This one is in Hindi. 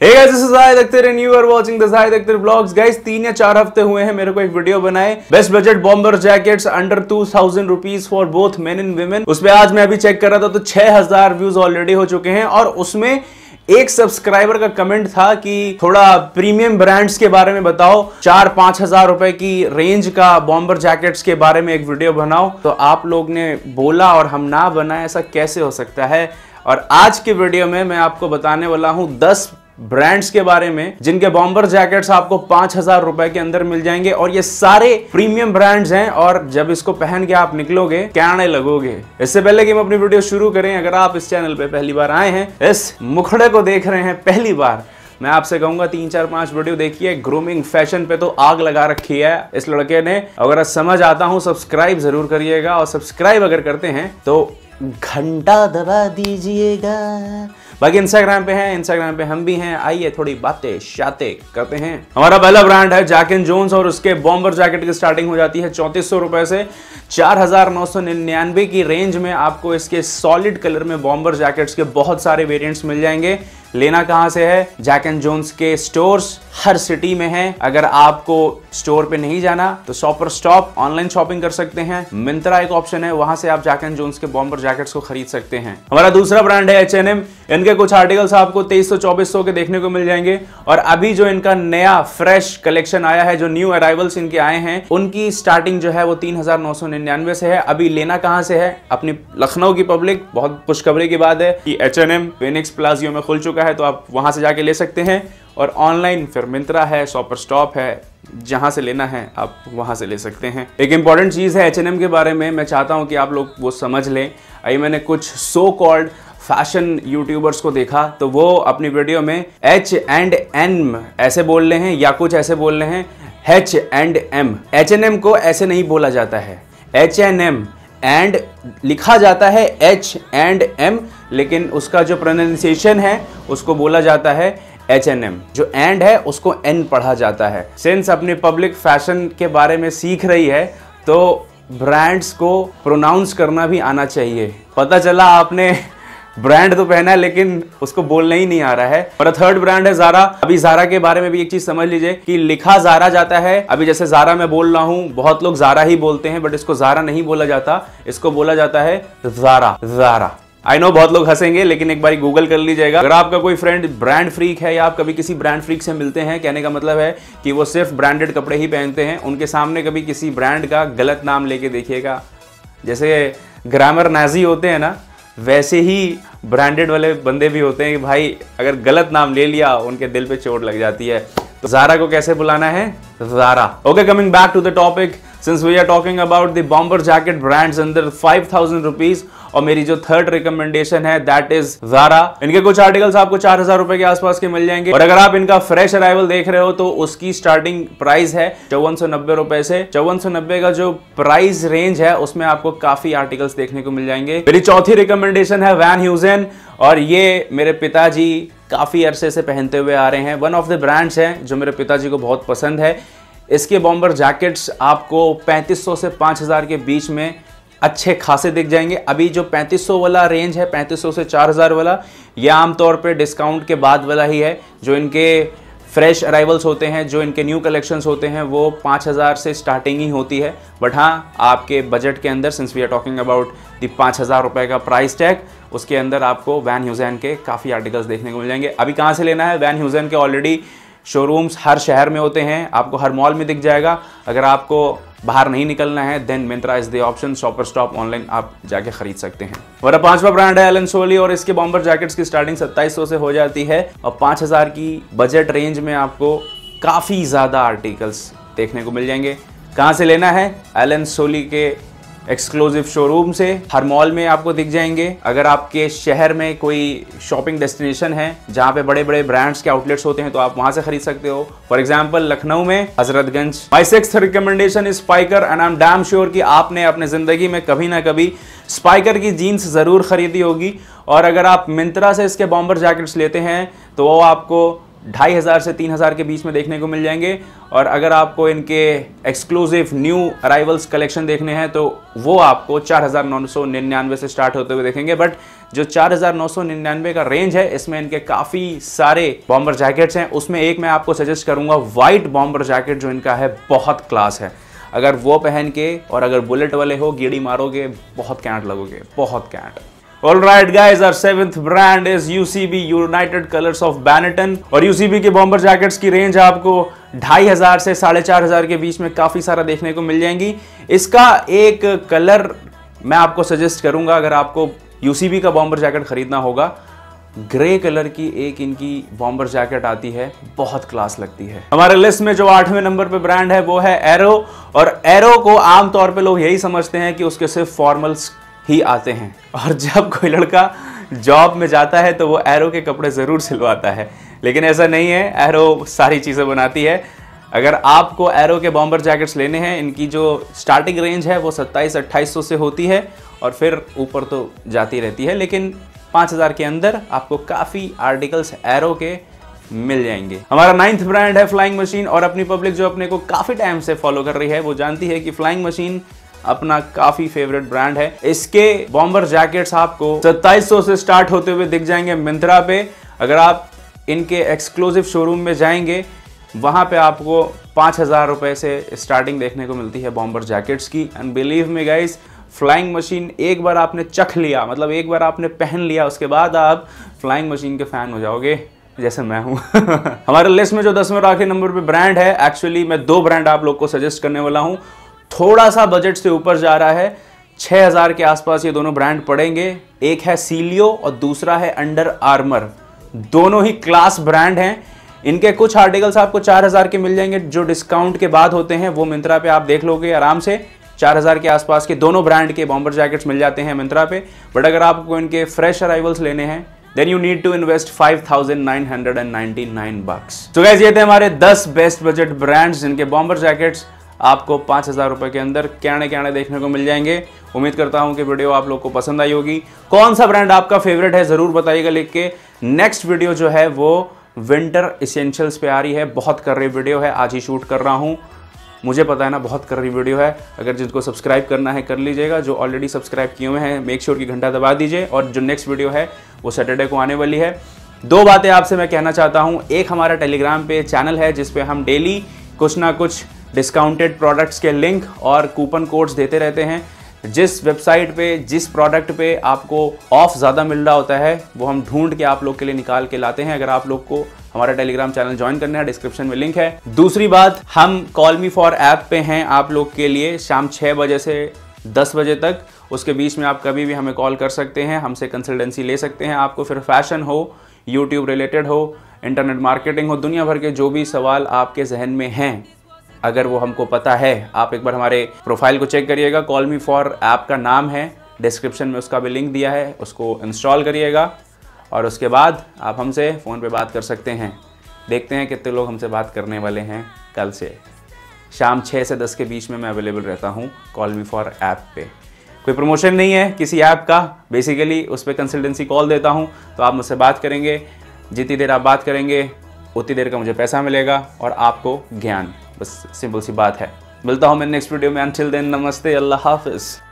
Hey guys, this is Akhtar and you are watching the Akhtar vlogs. Guys, तीन या चार हफ़्ते हुए हैं मेरे को एक वीडियो बनाए। Best budget bomber jackets under two thousand rupees for both men and आज मैं अभी चेक कर रहा था तो छह हज़ार व्यूज़ ऑलरेडी हो चुके हैं और उसमें एक सब्सक्राइबर का कमेंट था कि थोड़ा प्रीमियम ब्रांड्स के बारे में बताओ। चार पाँच हज़ार रुपए की रेंज का बॉम्बर जैकेट्स के बारे में एक वीडियो बनाओ। तो आप लोग ने बोला और हम ना बनाए ऐसा कैसे हो सकता है? और आज के वीडियो में मैं आपको बताने वाला हूँ दस ब्रांड्स के बारे में, जिनके बॉम्बर जैकेट्स आपको पाँच हज़ार रुपए के अंदर मिल जाएँगे और ये सारे प्रीमियम ब्रांड्स हैं और जब इसको पहन के आप निकलोगे क्या आने लगोगे। इससे पहले कि हम अपनी वीडियो शुरू करें, अगर आप इस चैनल पे पहली बार आए हैं, इस मुखड़े को देख रहे हैं पहली बार, मैं आपसे कहूँगा तीन चार पाँच वीडियो देखिए ग्रूमिंग फ़ैशन पे तो आग लगा रखी है इस लड़के ने। अगर समझ आता हूँ सब्सक्राइब ज़रूर करिएगा और सब्सक्राइब अगर करते हैं तो घंटा दबा दीजिएगा। बाकी इंस्टाग्राम पे हैं इंस्टाग्राम पे हम भी हैं। आइए थोड़ी बातें, शाते करते हैं। हमारा पहला ब्रांड है जैक एंड जोन्स और उसके बॉम्बर जैकेट की स्टार्टिंग हो जाती है चौंतीस रुपए से चार हज़ार नौ सौ निन्यानवे की रेंज में आपको इसके सॉलिड कलर में बॉम्बर जैकेट्स के बहुत सारे वेरियंट्स मिल जाएँगे। लेना कहाँ से है? जैक एंड जोन्स के स्टोर्स हर सिटी में है। अगर आपको स्टोर पे नहीं जाना तो शॉपर स्टॉप ऑनलाइन शॉपिंग कर सकते हैं। मिंत्रा एक ऑप्शन है, वहाँ से आप जैक एंड जोन्स के बॉम्बर जैकेट्स को खरीद सकते हैं। हमारा दूसरा ब्रांड है एच इनके कुछ आर्टिकल्स आपको तेईस सौ, चौबीस सौ के देखने को मिल जाएँगे। और अभी जो इनका नया फ्रेश कलेक्शन आया है, जो न्यू अराइवल्स इनके आए हैं, उनकी स्टार्टिंग जो है वो तीन हज़ार नौ सौ निन्यानवे से है। अभी लेना कहाँ से है? अपनी लखनऊ की पब्लिक बहुत खुशखबरी की बात है कि H n M Phoenix Palladium में खुल चुका है। तो आप वहाँ से जाके ले सकते हैं। और ऑनलाइन फिर मिंत्रा है, शॉपर स्टॉप है, जहाँ से लेना है आप वहाँ से ले सकते हैं। एक इंपॉर्टेंट चीज़ है एच के बारे में, मैं चाहता हूँ कि आप लोग वो समझ लें। आई मैंने कुछ सो कॉल्ड फ़ैशन यूट्यूबर्स को देखा तो वो अपनी वीडियो में एच एंड एन ऐसे बोल रहे हैं या कुछ ऐसे बोल रहे हैं। H and M H N M को ऐसे नहीं बोला जाता है। एच एन एम एंड लिखा जाता है एच एंड एम लेकिन उसका जो प्रोनाउंसिएशन है, उसको बोला जाता है एच एन एम जो एंड है, उसको एन पढ़ा जाता है। सिंस अपने पब्लिक फ़ैशन के बारे में सीख रही है तो ब्रांड्स को प्रोनाउंस करना भी आना चाहिए। पता चला आपने ब्रांड तो पहना है, लेकिन उसको बोलना ही नहीं आ रहा है। और थर्ड ब्रांड है जारा अभी जारा के बारे में भी एक चीज़ समझ लीजिए कि लिखा जारा जाता है। अभी जैसे जारा में बोल रहा हूँ, बहुत लोग जारा ही बोलते हैं बट इसको जारा नहीं बोला जाता। इसको बोला जाता है जारा जारा आई नो बहुत लोग हंसेंगे, लेकिन एक बार गूगल कर लीजिएगा। अगर आपका कोई फ्रेंड ब्रांड फ्रीक है या आप कभी किसी ब्रांड फ्रीक से मिलते हैं, कहने का मतलब है कि वो सिर्फ़ ब्रांडेड कपड़े ही पहनते हैं, उनके सामने कभी किसी ब्रांड का गलत नाम लेके देखिएगा। जैसे ग्रामर नाजी होते हैं ना वैसे ही ब्रांडेड वाले बंदे भी होते हैं कि भाई, अगर गलत नाम ले लिया, उनके दिल पे चोट लग जाती है। तो जारा को कैसे बुलाना है? Zara okay coming back to the topic since we are talking about the bomber jacket brands under five thousand rupees और मेरी जो थर्ड रिकमेंडेशन है दैट इज़ जारा इनके कुछ आर्टिकल्स आपको चार हज़ार रुपए के आसपास के मिल जाएँगे। और अगर आप इनका फ्रेश अराइवल देख रहे हो तो उसकी स्टार्टिंग प्राइस है चौवन सौ नब्बे रुपए से। चौवन सौ नब्बे का जो प्राइस रेंज है, उसमें आपको काफ़ी आर्टिकल्स देखने को मिल जाएँगे। मेरी चौथी रिकमेंडेशन है वैन ह्यूजन और ये मेरे पिताजी काफ़ी अरसे से पहनते हुए आ रहे हैं। वन ऑफ़ द ब्रांड्स हैं, जो मेरे पिताजी को बहुत पसंद है। इसके बॉम्बर जैकेट्स आपको 3500 से 5000 के बीच में अच्छे खासे दिख जाएँगे। अभी जो 3500 वाला रेंज है 3500 से 4000 वाला, ये आमतौर पर डिस्काउंट के बाद वाला ही है। जो इनके फ्रेश अराइवल्स होते हैं, जो इनके न्यू कलेक्शंस होते हैं, वो 5000 से स्टार्टिंग ही होती है। बट हाँ आपके बजट के अंदर since we are talking about the पाँच हज़ार रुपये का प्राइस टैग उसके अंदर आपको वैन ह्यूजैन के काफ़ी आर्टिकल्स देखने को मिल जाएँगे। अभी कहाँ से लेना है? वैन ह्यूजैन के ऑलरेडी शोरूम्स हर शहर में होते हैं, आपको हर मॉल में दिख जाएगा। अगर आपको बाहर नहीं निकलना है then Myntra is the option Shoppers Stop online आप जाके खरीद सकते हैं। और पांचवा ब्रांड है एलन सोली और इसके बॉम्बर जैकेट्स की स्टार्टिंग सत्ताईस से हो जाती है। और पाँच हज़ार की बजट रेंज में आपको काफ़ी ज़्यादा आर्टिकल्स देखने को मिल जाएँगे। कहाँ से लेना है? एलन सोली के एक्सक्लूसिव शोरूम से हर मॉल में आपको दिख जाएँगे। अगर आपके शहर में कोई शॉपिंग डेस्टिनेशन है, जहाँ पे बड़े बड़े ब्रांड्स के आउटलेट्स होते हैं तो आप वहाँ से खरीद सकते हो। फॉर एग्ज़ाम्पल लखनऊ में Hazratganj. My six recommendation Spykar and I am damn sure कि आपने अपने ज़िंदगी में कभी ना कभी स्पाइकर की जीन्स ज़रूर खरीदी होगी। और अगर आप मिंत्रा से इसके बॉम्बर जैकेट्स लेते हैं तो वो आपको ढाई हज़ार से तीन हज़ार के बीच में देखने को मिल जाएँगे। और अगर आपको इनके एक्सक्लूसिव न्यू अराइवल्स कलेक्शन देखने हैं तो वो आपको चार हज़ार नौ सौ निन्यानवे से स्टार्ट होते हुए देखेंगे। बट जो चार हज़ार नौ सौ निन्यानवे का रेंज है, इसमें इनके काफ़ी सारे बॉम्बर जैकेट्स हैं। उसमें एक मैं आपको सजेस्ट करूँगा वाइट बॉम्बर जैकेट जो इनका है, बहुत क्लास है। अगर वो पहन के और अगर बुलेट वाले हो, गेड़ी मारोगे, बहुत कैंट लगोगे, बहुत कैंट All right, guys, our seventh brand is UCB United Colors of Benetton और UCB के बॉम्बर जैकेट्स की रेंज आपको ढाई हज़ार से साढ़े चार हज़ार के बीच में काफ़ी सारा देखने को मिल जाएँगी। इसका एक कलर मैं आपको सजेस्ट करूँगा अगर आपको UCB का बॉम्बर जैकेट खरीदना होगा ग्रे कलर की एक इनकी बॉम्बर जैकेट आती है बहुत क्लास लगती है। हमारे लिस्ट में जो आठवें नंबर पे ब्रांड है वो है एरो और एरो को आमतौर पे लोग यही समझते हैं कि उसके सिर्फ़ फॉर्मल्स ही आते हैं। और जब कोई लड़का जॉब में जाता है तो वो एरो के कपड़े ज़रूर सिलवाता है। लेकिन ऐसा नहीं है एरो सारी चीज़ें बनाती है। अगर आपको एरो के बॉम्बर जैकेट्स लेने हैं, इनकी जो स्टार्टिंग रेंज है, वो सत्ताईस, अट्ठाईस से होती है। और फिर ऊपर तो जाती रहती है, लेकिन पाँच हज़ार के अंदर आपको काफ़ी आर्टिकल्स एरो के मिल जाएँगे। हमारा नाइन्थ ब्रांड है फ्लाइंग मशीन और अपनी पब्लिक जो अपने को काफ़ी टाइम से फॉलो कर रही है, वो जानती है कि फ्लाइंग मशीन अपना काफ़ी फेवरेट ब्रांड है। इसके बॉम्बर जैकेट्स आपको 2700 से स्टार्ट होते हुए दिख जाएँगे मिंत्रा पे। अगर आप इनके एक्सक्लूसिव शोरूम में जाएँगे, वहाँ पे आपको पाँच हज़ार रुपए से स्टार्टिंग देखने को मिलती है बॉम्बर जैकेट्स की। And believe me guys Flying Machine एक बार आपने चख लिया मतलब एक बार आपने पहन लिया, उसके बाद आप फ्लाइंग मशीन के फ़ैन हो जाओगे, जैसे मैं हूँ। हमारे लिस्ट में जो दसवें और आखिरी नंबर पे ब्रांड है एक्चुअली मैं दो ब्रांड आप लोग को सजेस्ट करने वाला हूँ। थोड़ा सा बजट से ऊपर जा रहा है। 6000 के आसपास ये दोनों ब्रांड पड़ेंगे। एक है सीलियो और दूसरा है अंडर आर्मर दोनों ही क्लास ब्रांड हैं। इनके कुछ आर्टिकल्स आपको 4000 के मिल जाएँगे। जो डिस्काउंट के बाद होते हैं, वो मिंत्रा पे आप देख लोगे आराम से। 4000 के आसपास के दोनों ब्रांड के बॉम्बर जैकेट्स मिल जाते हैं मिंत्रा पे। बट अगर आपको इनके फ्रेश अराइवल्स लेने हैं then you need to invest 5999 bucks तो गैस ये थे हमारे 10 बेस्ट बजट ब्रांड्स जिनके बॉम्बर जैकेट्स आपको पाँच हज़ार रुपये के अंदर कैणे कैणे देखने को मिल जाएँगे। उम्मीद करता हूँ कि वीडियो आप लोग को पसंद आई होगी। कौन सा ब्रांड आपका फेवरेट है, ज़रूर बताइएगा लिख के। नेक्स्ट वीडियो जो है, वो विंटर इसेंशियल्स पे आ रही है। बहुत कर रही वीडियो है, आज ही शूट कर रहा हूँ। मुझे पता है ना, बहुत कर रही वीडियो है। अगर जिनको सब्सक्राइब करना है, कर लीजिएगा। जो ऑलरेडी सब्सक्राइब किए हुए हैं मेक श्योर की घंटा दबा दीजिए। और जो नेक्स्ट वीडियो है, वो सैटरडे को आने वाली है। दो बातें आपसे मैं कहना चाहता हूँ। एक हमारा टेलीग्राम पे चैनल है जिसपे हम डेली कुछ ना कुछ डिस्काउंटेड प्रोडक्ट्स के लिंक और कूपन कोड्स देते रहते हैं। जिस वेबसाइट पे, जिस प्रोडक्ट पे आपको ऑफ़ ज़्यादा मिल रहा होता है, वो हम ढूंढ के आप लोग के लिए निकाल के लाते हैं। अगर आप लोग को हमारा टेलीग्राम चैनल ज्वाइन करना है डिस्क्रिप्शन में लिंक है। दूसरी बात, हम कॉल मी फॉर ऐप पे हैं आप लोग के लिए शाम छः बजे से दस बजे तक। उसके बीच में आप कभी भी हमें कॉल कर सकते हैं, हमसे कंसल्टेंसी ले सकते हैं। आपको फिर फ़ैशन हो यूट्यूब रिलेटेड हो इंटरनेट मार्केटिंग हो, दुनिया भर के जो भी सवाल आपके जहन में हैं अगर वो हमको पता है, आप एक बार हमारे प्रोफ़ाइल को चेक करिएगा कॉल मी फॉर ऐप का नाम है डिस्क्रिप्शन में उसका भी लिंक दिया है, उसको इंस्टॉल करिएगा, और उसके बाद आप हमसे फ़ोन पे बात कर सकते हैं। देखते हैं कितने लोग हमसे बात करने वाले हैं कल से। शाम छः से दस के बीच में मैं अवेलेबल रहता हूँ कॉल मी फॉर ऐप पे। कोई प्रमोशन नहीं है किसी ऐप का बेसिकली उस पर कंसल्टेंसी कॉल देता हूँ तो आप मुझसे बात करेंगे, जितनी देर आप बात करेंगे, उतनी देर का मुझे पैसा मिलेगा और आपको ज्ञान। बस सिंपल सी बात है। मिलता हूँ मैं नेक्स्ट वीडियो में। अनटिल देन नमस्ते, अल्लाह हाफिज़।